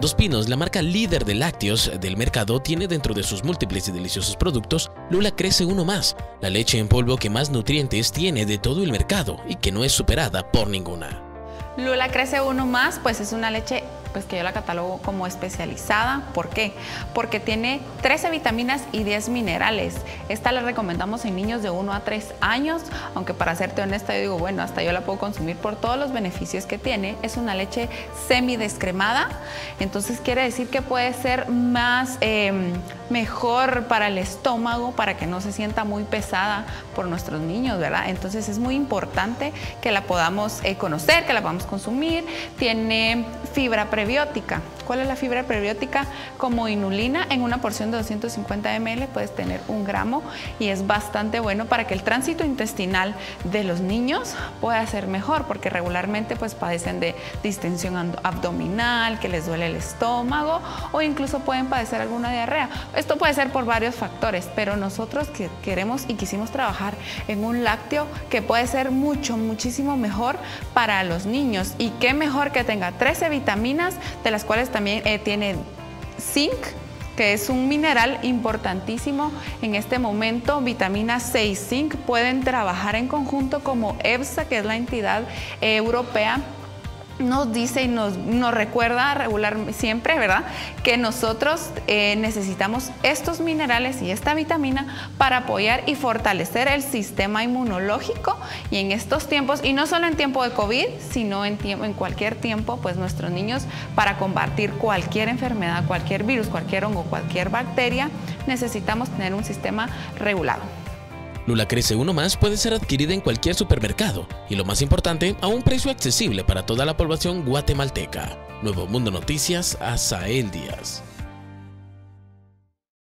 Dos Pinos, la marca líder de lácteos del mercado, tiene dentro de sus múltiples y deliciosos productos Lula Crece Uno Más, la leche en polvo que más nutrientes tiene de todo el mercado y que no es superada por ninguna. Lula Crece Uno Más, pues es una leche pues que yo la catalogo como especializada. ¿Por qué? Porque tiene 13 vitaminas y 10 minerales. Esta la recomendamos en niños de 1 a 3 años, aunque para serte honesta yo digo, bueno, hasta yo la puedo consumir por todos los beneficios que tiene. Es una leche semidescremada, entonces quiere decir que puede ser más em, mejor para el estómago, para que no se sienta muy pesada por nuestros niños, ¿verdad? Entonces es muy importante que la podamos eh, conocer, que la podamos consumir. Tiene fibra pre prebiótica. ¿Cuál es la fibra prebiótica? Como inulina, en una porción de 250 ml puedes tener un gramo y es bastante bueno para que el tránsito intestinal de los niños pueda ser mejor, porque regularmente pues padecen de distensión abdominal, que les duele el estómago o incluso pueden padecer alguna diarrea. Esto puede ser por varios factores, pero nosotros que queremos y quisimos trabajar en un lácteo que puede ser mucho, muchísimo mejor para los niños y qué mejor que tenga 13 vitaminas de las cuales también eh, tiene zinc, que es un mineral importantísimo en este momento. Vitamina C y zinc pueden trabajar en conjunto como EFSA, que es la entidad europea nos dice y nos, recuerda regular siempre, ¿verdad? Que nosotros eh, necesitamos estos minerales y esta vitamina para apoyar y fortalecer el sistema inmunológico y en estos tiempos, y no solo en tiempo de COVID, sino en, tiempo, en cualquier tiempo, pues nuestros niños para combatir cualquier enfermedad, cualquier virus, cualquier hongo, cualquier bacteria, necesitamos tener un sistema regulado. Lula Crece Uno Más puede ser adquirida en cualquier supermercado y lo más importante, a un precio accesible para toda la población guatemalteca. Nuevo Mundo Noticias, Asael Díaz.